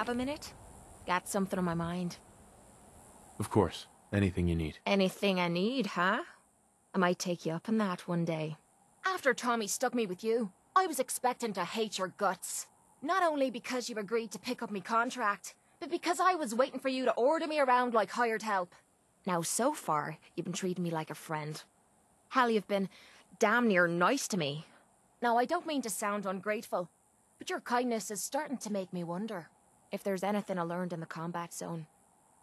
Have a minute? Got something on my mind. Of course. Anything you need. Anything I need, huh? I might take you up on that one day. After Tommy stuck me with you, I was expecting to hate your guts. Not only because you agreed to pick up me contract, but because I was waiting for you to order me around like hired help. Now, so far, you've been treating me like a friend. Hell, you've been damn near nice to me. Now, I don't mean to sound ungrateful, but your kindness is starting to make me wonder. If there's anything I learned in the combat zone,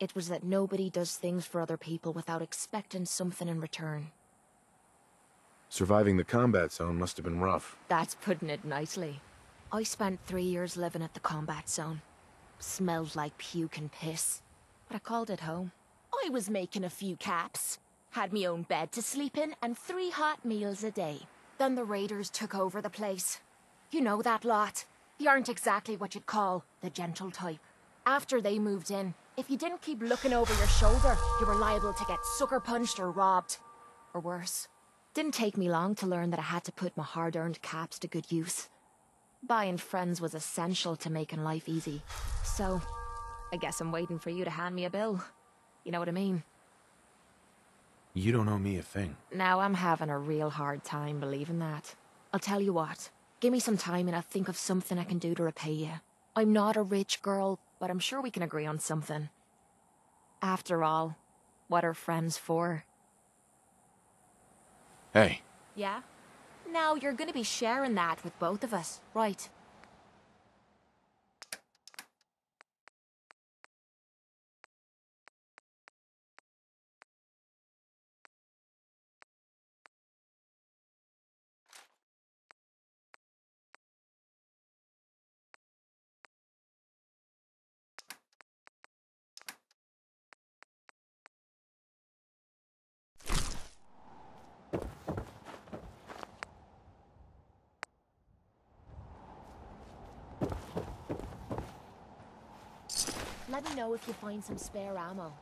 it was that nobody does things for other people without expecting something in return. Surviving the combat zone must have been rough. That's putting it nicely. I spent three years living at the combat zone. Smelled like puke and piss. But I called it home. I was making a few caps. Had me own bed to sleep in and three hot meals a day. Then the raiders took over the place. You know that lot. They aren't exactly what you'd call the gentle type. After they moved in, if you didn't keep looking over your shoulder, you were liable to get sucker punched or robbed. Or worse. Didn't take me long to learn that I had to put my hard-earned caps to good use. Buying friends was essential to making life easy. So, I guess I'm waiting for you to hand me a bill. You know what I mean? You don't owe me a thing. Now I'm having a real hard time believing that. I'll tell you what. Give me some time and I'll think of something I can do to repay you. I'm not a rich girl, but I'm sure we can agree on something. After all, what are friends for? Hey, Yeah? Now you're gonna be sharing that with both of us, right? Let me know if you find some spare ammo.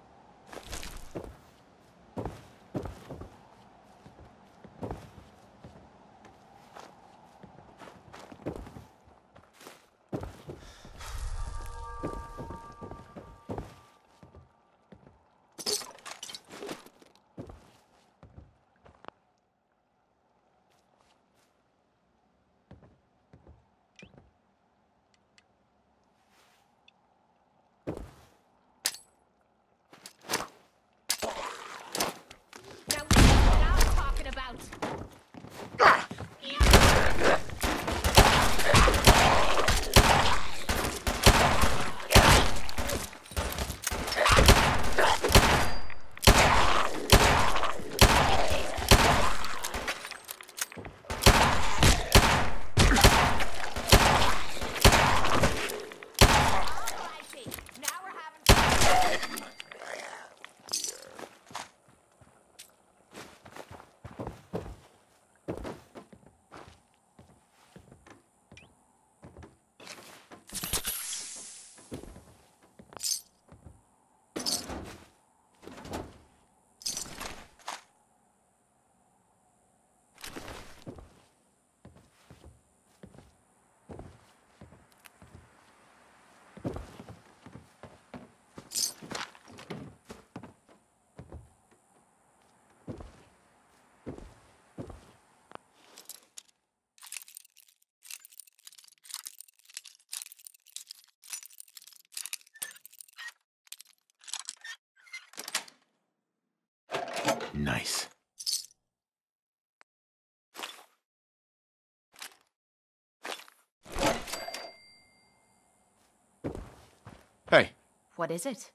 Nice. Hey, What is it?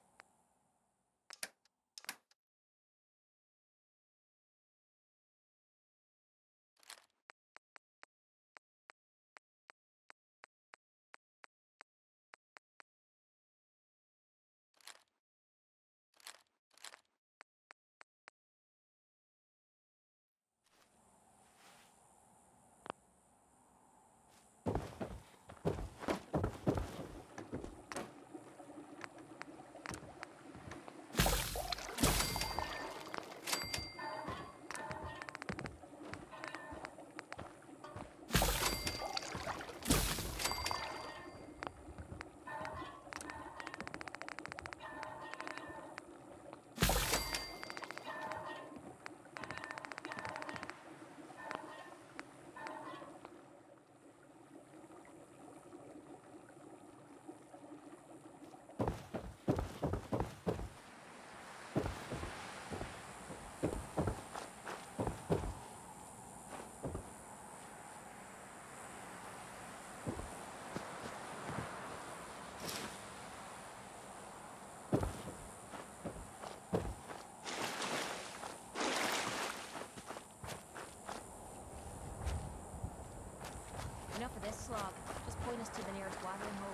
Just point us to the nearest watering hole.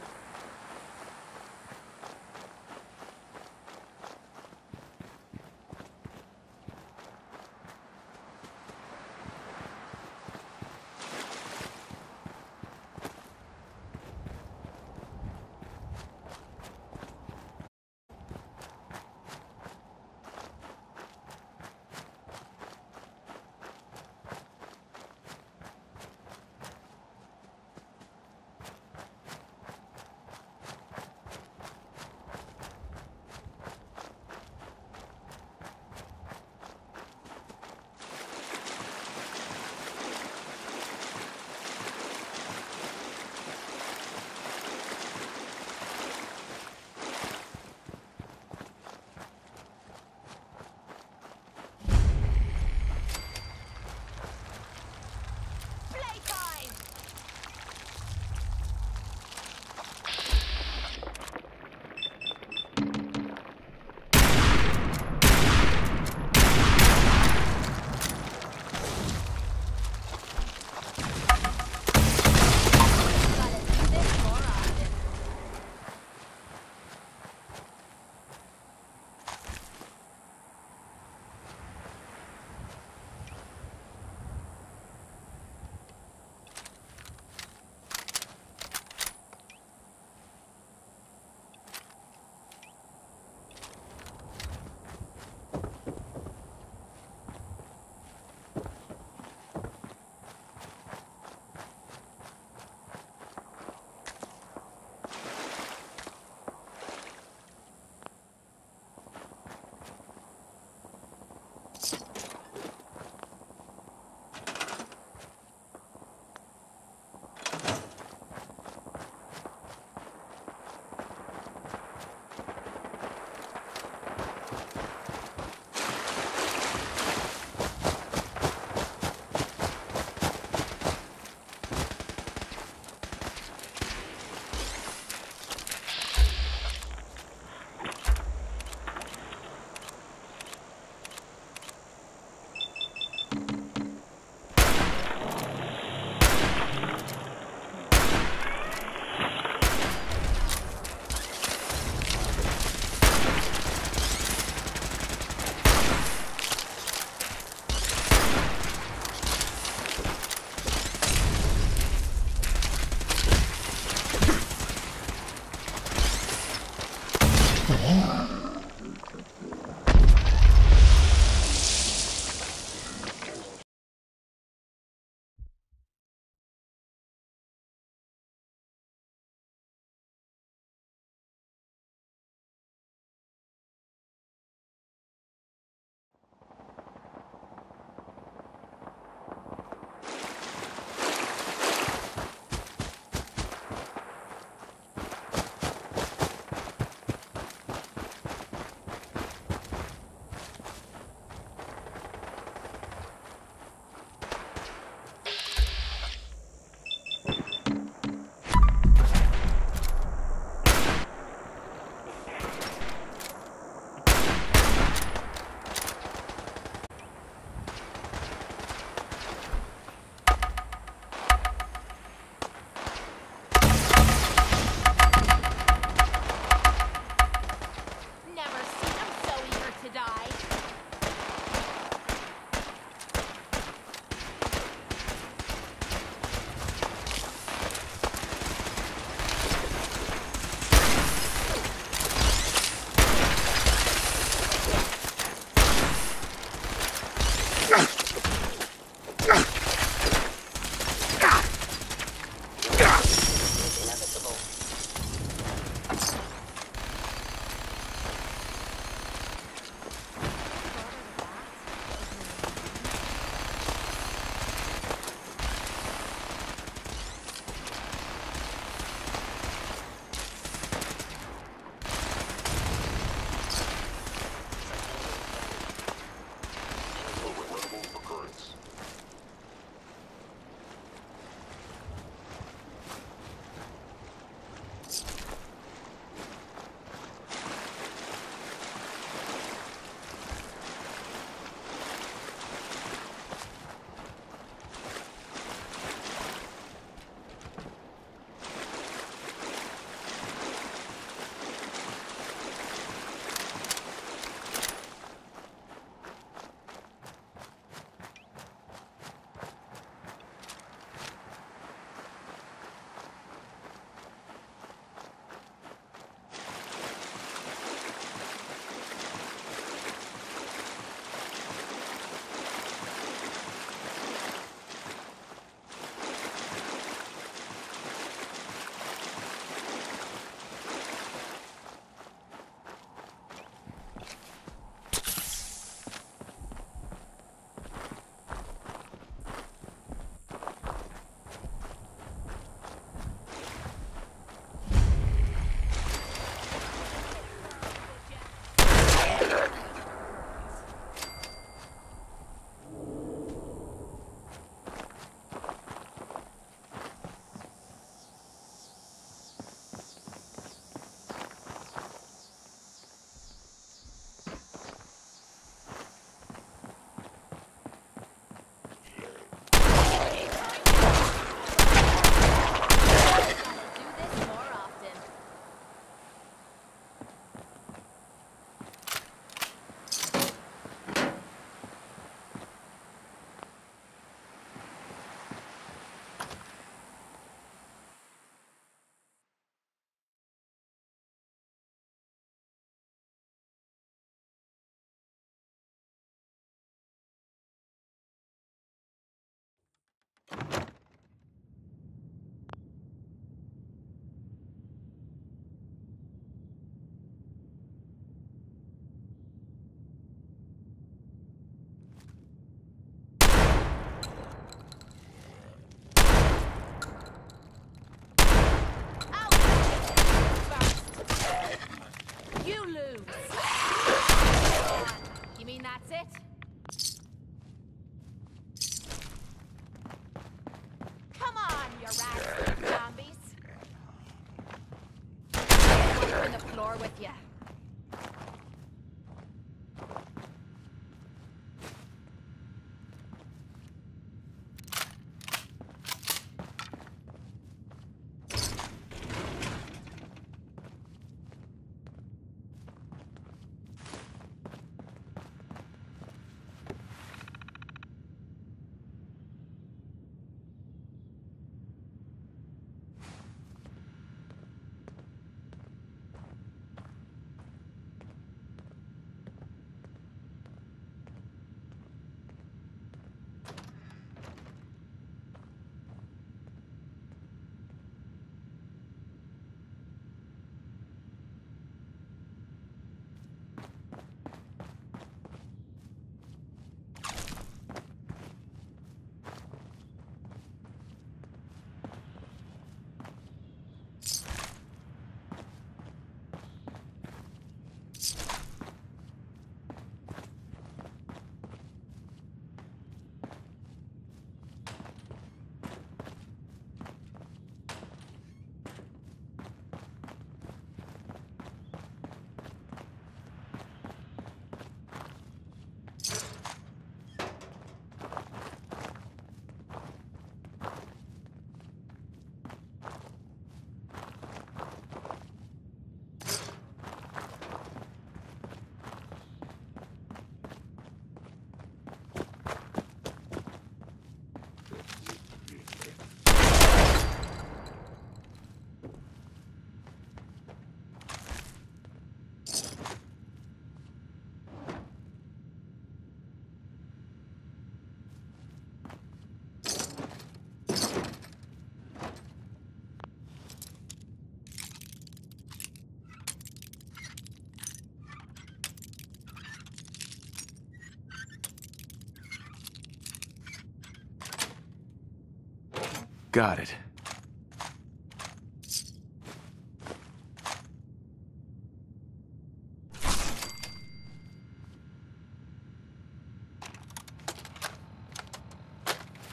Got it.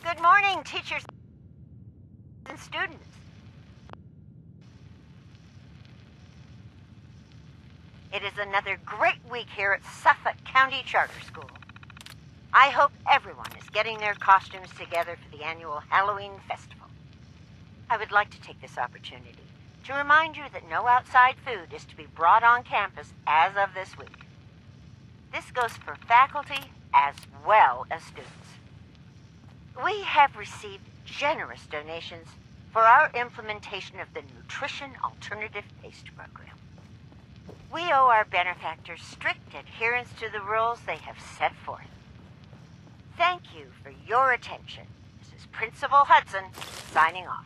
Good morning, teachers and students. It is another great week here at Suffolk County Charter School. I hope everyone is getting their costumes together for the annual Halloween Festival. I would like to take this opportunity to remind you that no outside food is to be brought on campus as of this week. This goes for faculty as well as students. We have received generous donations for our implementation of the Nutrition Alternative Paste Program. We owe our benefactors strict adherence to the rules they have set forth. Thank you for your attention. This is Principal Hudson signing off.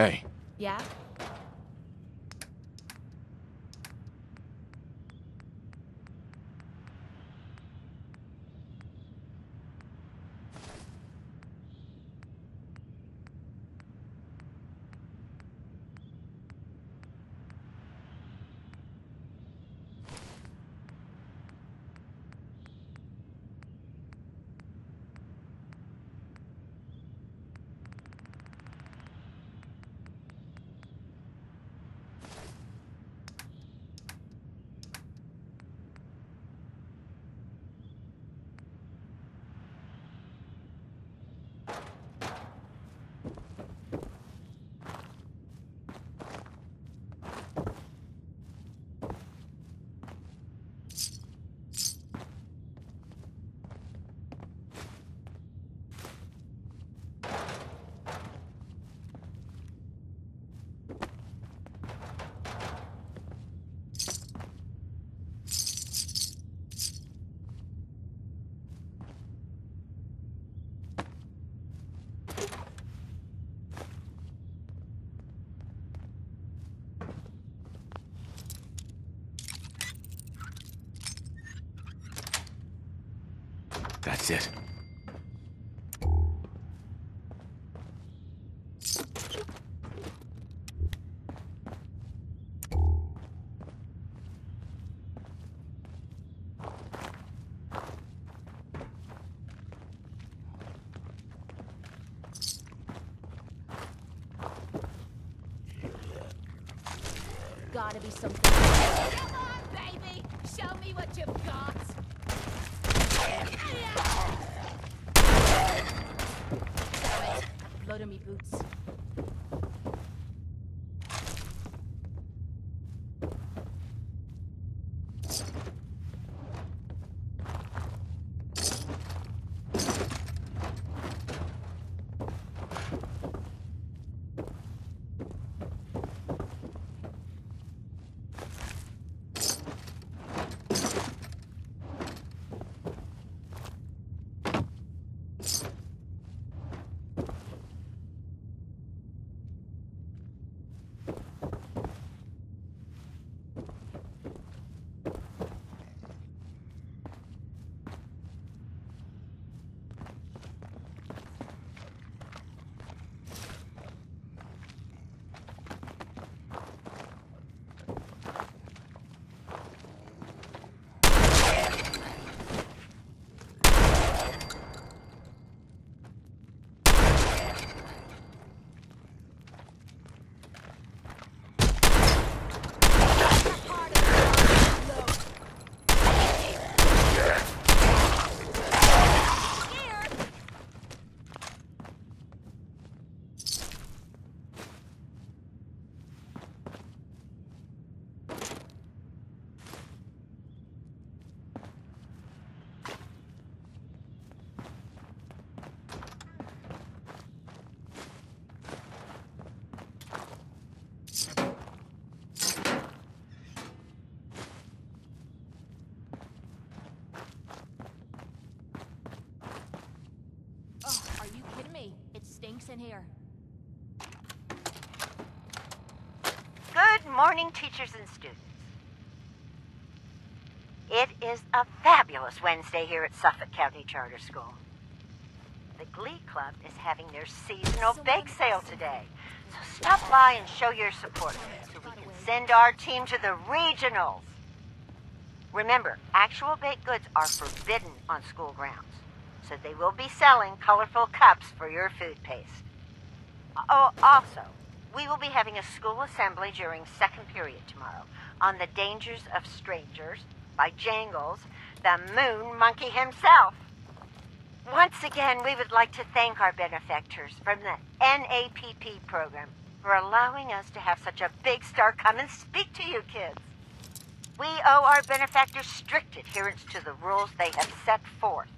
Hey, Yeah? It. Gotta be something. Come on, baby! Show me what you've got! Damn it. Blood on me boots. Oh, are you kidding me? It stinks in here. Good morning, teachers and students. It is a fabulous Wednesday here at Suffolk County Charter School. The Glee Club is having their seasonal bake sale today. So stop by and show your support so we can send our team to the regionals. Remember, actual baked goods are forbidden on school grounds, so they will be selling colorful cups for your food paste. Oh, also, we will be having a school assembly during second period tomorrow on the dangers of strangers by Jangles, the moon monkey himself. Once again, we would like to thank our benefactors from the NAPP program for allowing us to have such a big star come and speak to you kids. We owe our benefactors strict adherence to the rules they have set forth.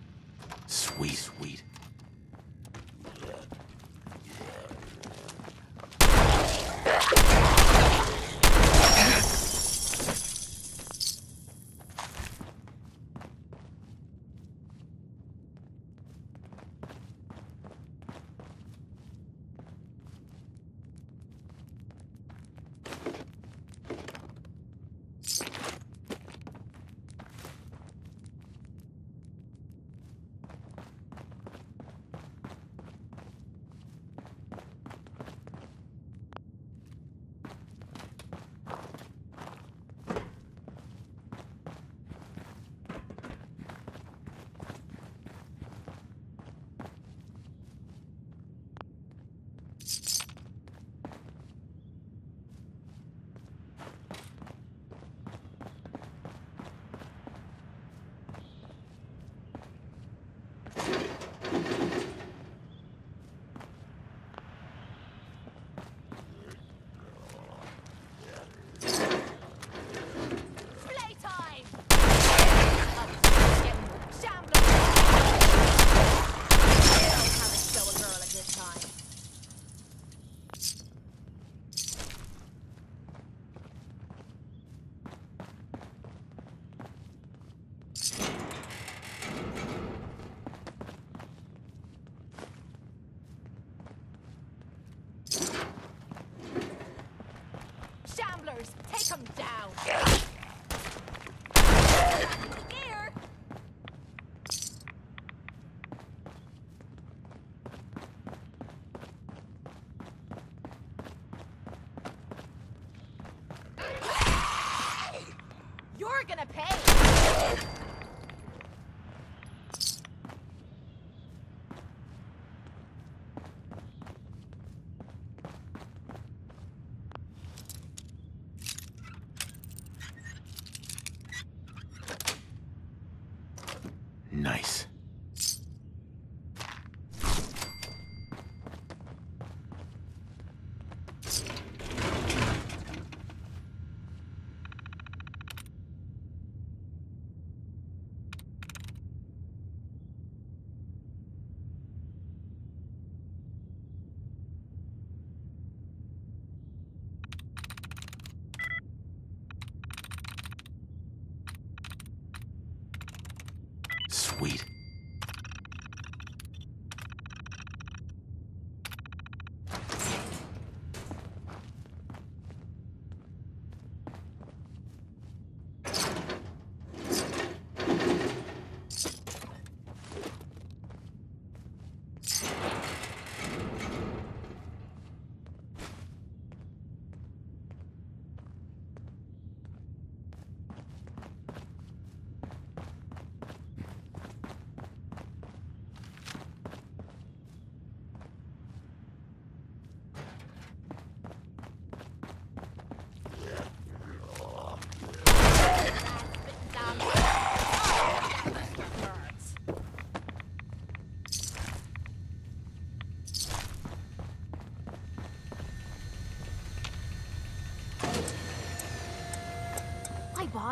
Sweet, sweet.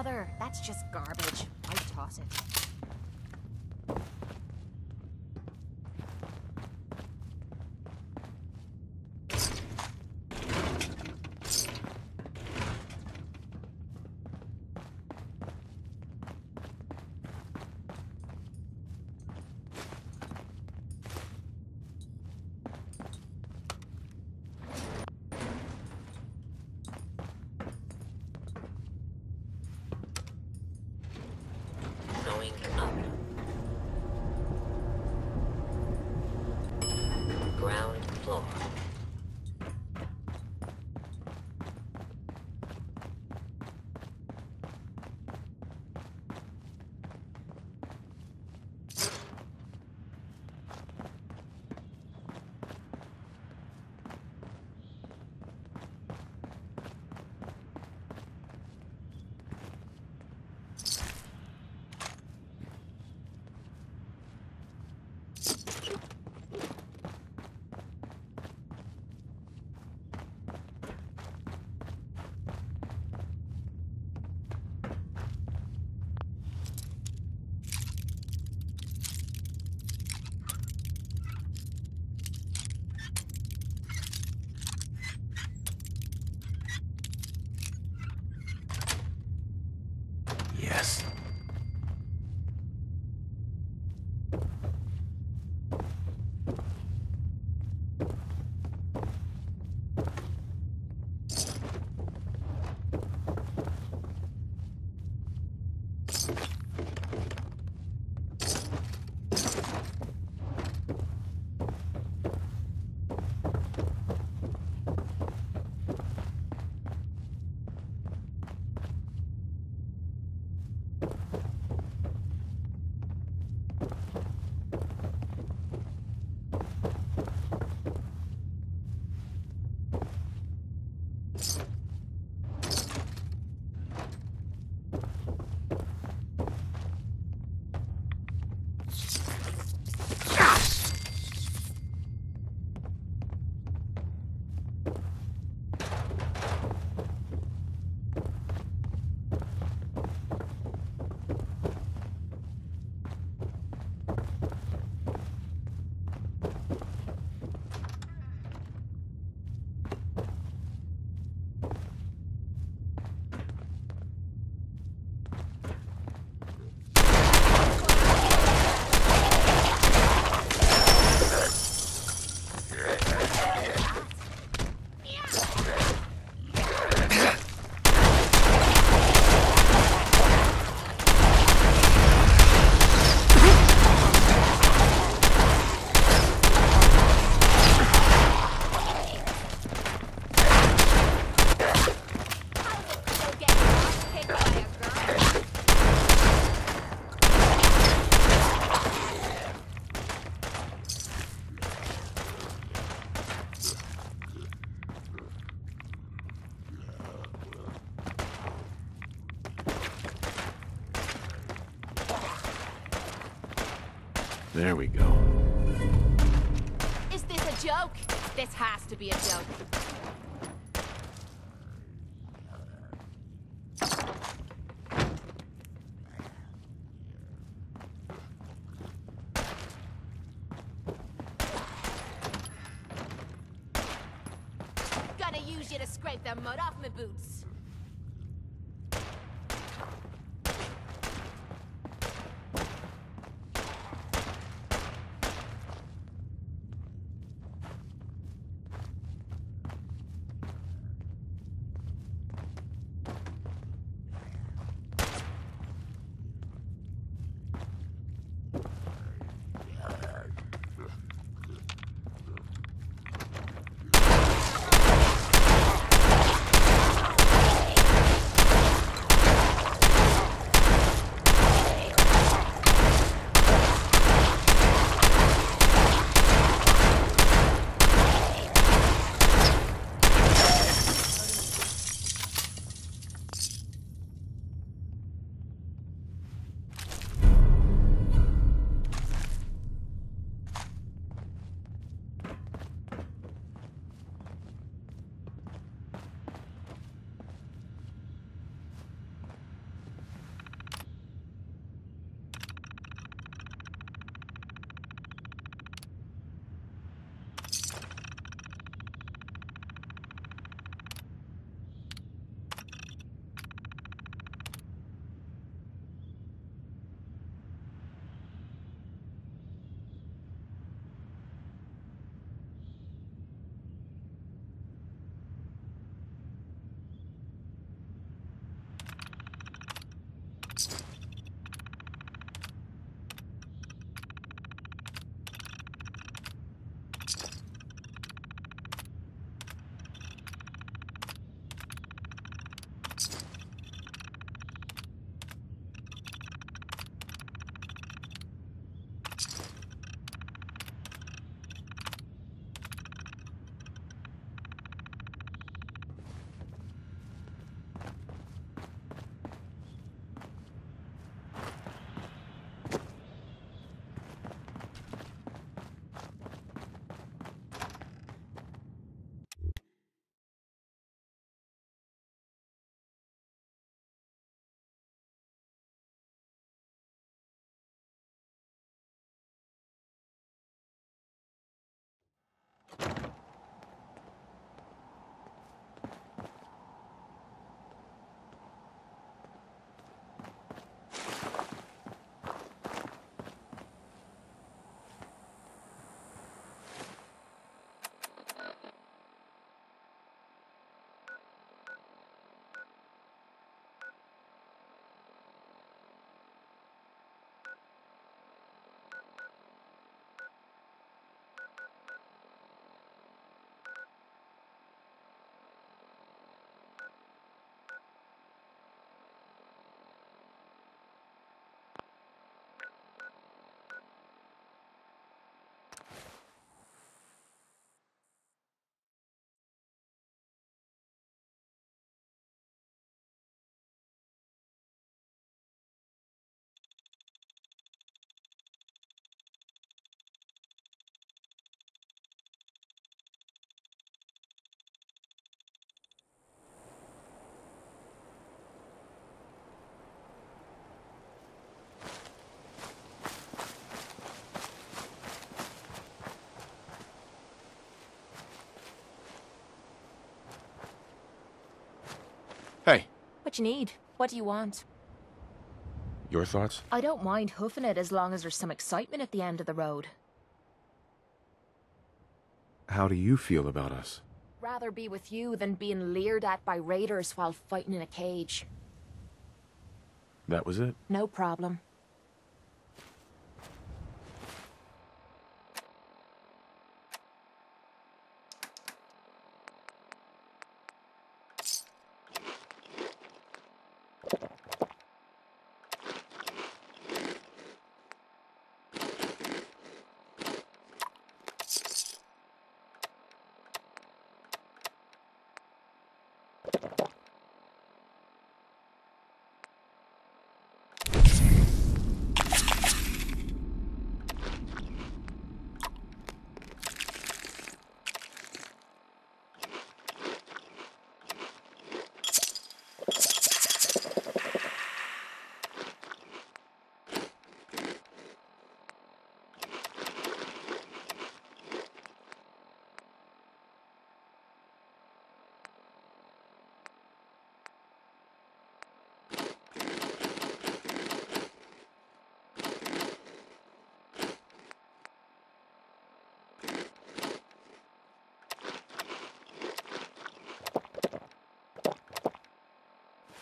Bother? That's just garbage. I toss it. There we go. Is this a joke? This has to be a joke. You need? What do you want? your thoughts? I don't mind hoofing it as long as there's some excitement at the end of the road. How do you feel about us? Rather be with you than being leered at by raiders while fighting in a cage. That was it? No problem.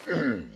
Yeah.